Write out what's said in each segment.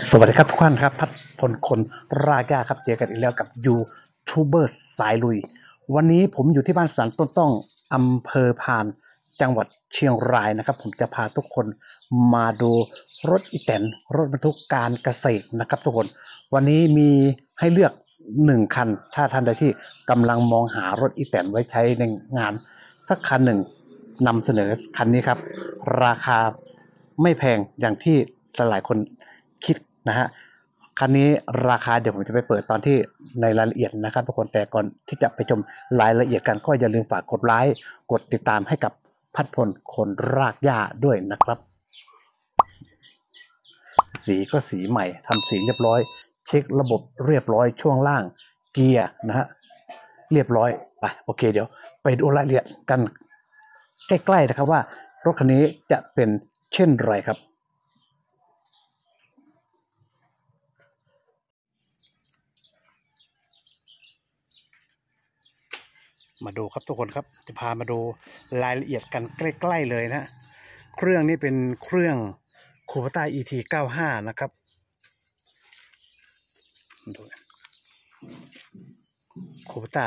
สวัสดีครับทุกท่านครับพัดพลคนรากาครับเจอกันอีกแล้วกับยูทูบเบอร์สายลุย วันนี้ผมอยู่ที่บ้านสันต้นต้องอำเภอพาน จังหวัดเชียงรายนะครับ ผมจะพาทุกคนมาดูรถอีแตนรถบรรทุกการเกษตรนะครับ ทุกคน วันนี้มีให้เลือกหนึ่งคัน ถ้าท่านใดที่กำลังมองหารถอีแตนไว้ใช้ในงาน สักคันหนึ่งนำเสนอคันนี้ครับ ราคาไม่แพงอย่างที่หลายคนคิด นะฮะคันนี้ราคาเดี๋ยวผมจะไปเปิดตอนที่ในรายละเอียดนะครับทุกคนแต่ก่อนที่จะไปชมรายละเอียดกันก็อย่าลืมฝากกดไลค์กดติดตามให้กับพัดพลคนรากหญ้าด้วยนะครับ สีก็สีใหม่ทำสีเรียบร้อย เช็คระบบเรียบร้อยช่วงล่างเกียร์นะฮะเรียบร้อยไปโอเคเดี๋ยวไปดูรายละเอียดกันใกล้ๆนะครับว่ารถคันนี้จะเป็นเช่นไรครับ มาดูครับทุกคนครับ จะพามาดูรายละเอียดกันใกล้ ๆ เลยนะ เครื่องนี้เป็นเครื่องคูปต้า ET 95 นะครับดูคูปต้า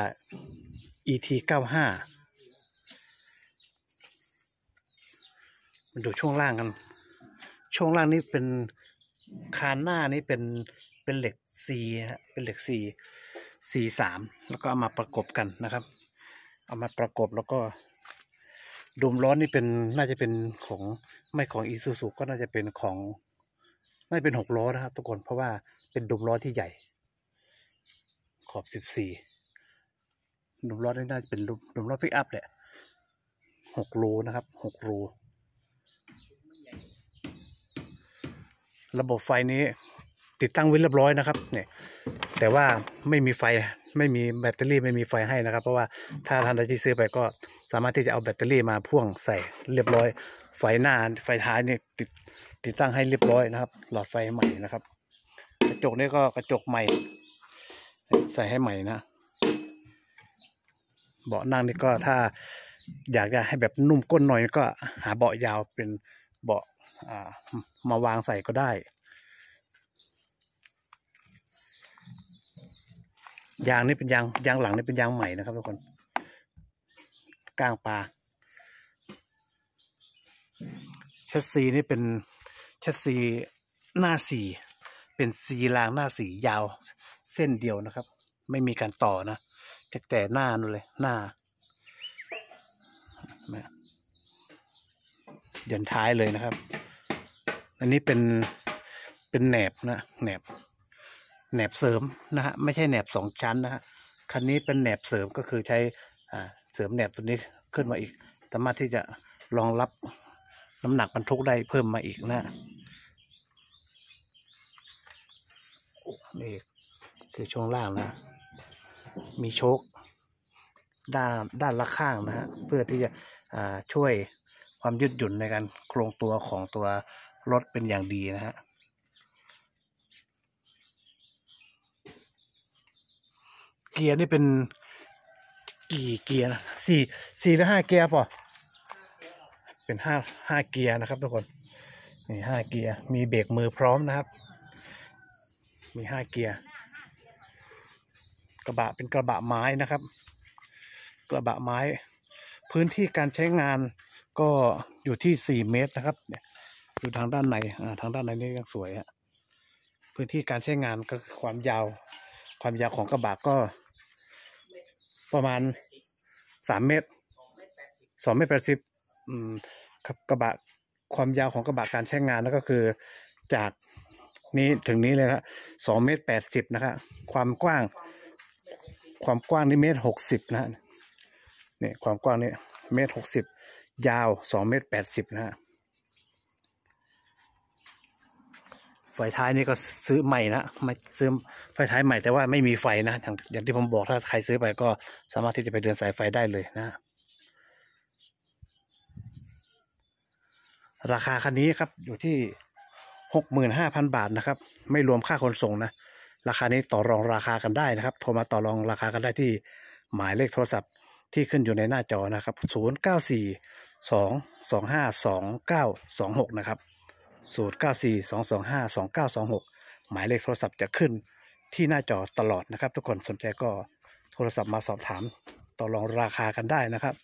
ET 95มาดูช่วงล่างกัน ช่วงล่างนี้เป็นคานหน้านี้เป็นเป็นเหล็ก C ฮะเป็นเหล็ก C C สามแล้วก็เอามาประกบกันนะครับ เอามาประกบแล้วก็ดุมล้อนี่เป็นน่าจะเป็นของไม่ของอีซูซูก็น่าจะเป็นของน่าจะเป็นหกล้อนะครับ ทุกคนเพราะว่าเป็นดุมล้อที่ใหญ่ ขอบสิบสี่ดุมล้อนี่น่าจะเป็นดุมดุมล้อพิกอัพแหละหกรูนะครับหกรู ระบบไฟนี้ ติดตั้งไว้เรียบร้อยนะครับ เนี่ย แต่ว่าไม่มีไฟไม่มีแบตเตอรี่ไม่มีไฟให้นะครับ เพราะว่าถ้าท่านใดที่ซื้อไปก็สามารถที่จะเอาแบตเตอรี่มาพ่วงใส่เรียบร้อย ไฟหน้าไฟท้ายเนี่ยติดติดตั้งให้เรียบร้อยนะครับ หลอดไฟใหม่นะครับ กระจกนี่ก็กระจกใหม่ ใส่ให้ใหม่นะเบาะนั่งนี่ก็ถ้าอยากจะให้แบบนุ่มก้นหน่อยก็หาเบาะยาวเป็นเบาะมาวางใส่ก็ได้ ยางนี่เป็นยางยางหลังนี่เป็นยางใหม่นะครับทุกคนก้างปลาแชสซีนี่เป็นแชสซีหน้าสีเป็นสีรางหน้าสียาวเส้นเดียวนะครับ ไม่มีการต่อนะจากแต่หน้านู่นเลยหน้าเดินท้ายเลยนะครับ อันนี้เป็นเป็นแหนบนะแหนบ แหนบเสริมนะฮะไม่ใช่แหนบสองชั้นนะฮะคันนี้เป็นแหนบเสริมก็คือใช้อ่าเสริมแหนบตัวนี้ขึ้นมาอีกสามารถที่จะรองรับน้ำหนักบรรทุกได้เพิ่มมาอีกนะนี่คือช่วงล่างนะ มีโชคด้านด้านละข้างนะฮะเพื่อที่จะอ่าช่วยความยืดหยุ่นในการโครงตัวของตัวรถเป็นอย่างดีนะฮะ เกียร์นี่เป็นกี่เกียร์นะสี่สี่หรือห้าเกียร์ป่ะเป็นห้าห้าเกียร์นะครับทุกคนนี่ห้าเกียร์มีเบรกมือพร้อมนะครับ มีห้าเกียร์กระบะเป็นกระบะไม้นะครับ กระบะไม้ พื้นที่การใช้งานก็อยู่ที่สี่เมตรนะครับเนี่ยอยู่ทางด้านในอ่าทางด้านในนี่ยังสวยฮะพื้นที่การใช้งานก็ความยาว ความยาวของกระบะก็ ประมาณสามเมตรสองเมตรแปดสิบครับกระบะความยาวของกระบะการใช้งานนั่นก็คือจากนี้ถึงนี้เลยนะสองเมตรแปดสิบนะครับความกว้าง ความกว้างนี่เมตรหกสิบนะฮะเนี่ยความกว้างนี่เมตรหกสิบยาวสองเมตรแปดสิบนะฮะ ไฟท้ายนี่ก็ซื้อใหม่นะไม่ซื้อไฟท้ายใหม่แต่ว่าไม่มีไฟนะอย่างอย่างที่ผมบอกถ้าใครซื้อไปก็สามารถที่จะไปเดินสายไฟได้เลยนะ ราคาคันนี้ครับอยู่ที่หกหมื่นห้าพันบาทนะครับ ไม่รวมค่าขนส่งนะ ราคานี้ต่อรองราคากันได้นะครับ โทรมาต่อรองราคากันได้ที่หมายเลขโทรศัพท์ที่ขึ้นอยู่ในหน้าจอนะครับศูนย์เก้าสี่สองสองห้าสองเก้าสองหกนะครับ ศูนย์เก้าสี่สองสองห้าสองเก้าสองหกหมายเลขโทรศัพท์จะขึ้นที่หน้าจอตลอดนะครับ ทุกคนสนใจก็โทรศัพท์มาสอบถามต่อรองราคากันได้นะครับ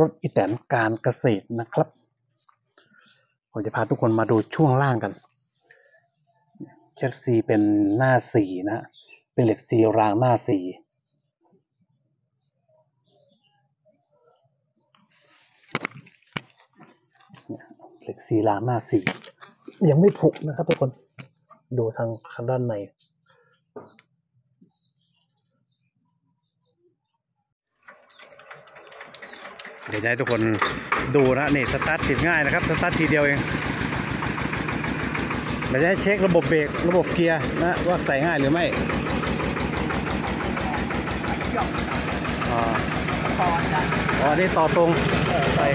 รถอี แตนการเกษตรนะครับ ผมจะพาทุกคนมาดูช่วงล่างกันเช็คซีเป็นหน้าสี่นะ เป็นเหล็กซีรางหน้าสี่เนี่ยเหล็กซีรางหน้าสี่ยังไม่ผุนะครับทุกคน ดูทางทางด้านใน เดี๋ยวให้ทุกคนดูนะนี่สตาร์ทติดง่ายนะครับสตาร์ททีเดียวเองเดี๋ยวจะให้เช็คระบบเบรกระบบเกียร์นะว่าใส่ง่ายหรือไม่อ๋อต่ออ๋อนี่ต่อตรงใส่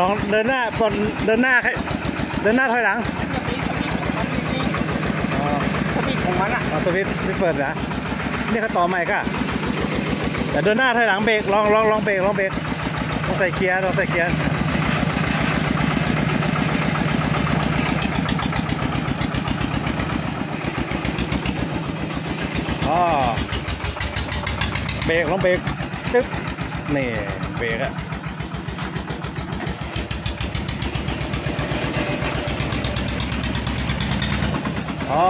ลองเดินหน้าก่อนเดินหน้าให้เดินหน้าถอยหลังสปีดของมันจริงๆสปีดของมันอะอ๋อสวิตช์ไม่เปิดนะนี่เขาต่อใหม่ก็แต่เดินหน้าถอยหลังเบรกลองลองลองเบรกลองเบรกต้องใส่เกียร์ต้องใส่เกียร์อ๋อเบรกลองเบรกตึ๊บนี่เบรกอะ อ๋อ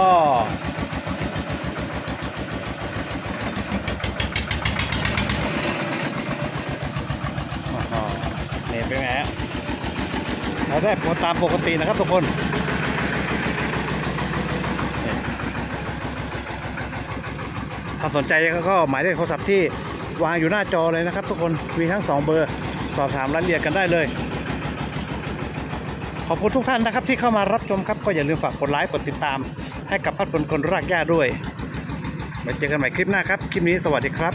อ๋อนี่เป็นไงฮะเราได้ผลตามปกตินะครับทุกคนถ้าสนใจก็หมายเลขโทรศัพท์ที่วางอยู่หน้าจอเลยนะครับ ทุกคนมีทั้งสองเบอร์ สอบถามรายละเอียดกันได้เลย ขอบคุณทุกท่านนะครับที่เข้ามารับชมครับ ก็อย่าลืมฝากกดไลค์กดติดตาม ให้กับพัดคนคนรากหญ้าด้วยไว้เจอกันใหม่คลิปหน้าครับ คลิปนี้สวัสดีครับ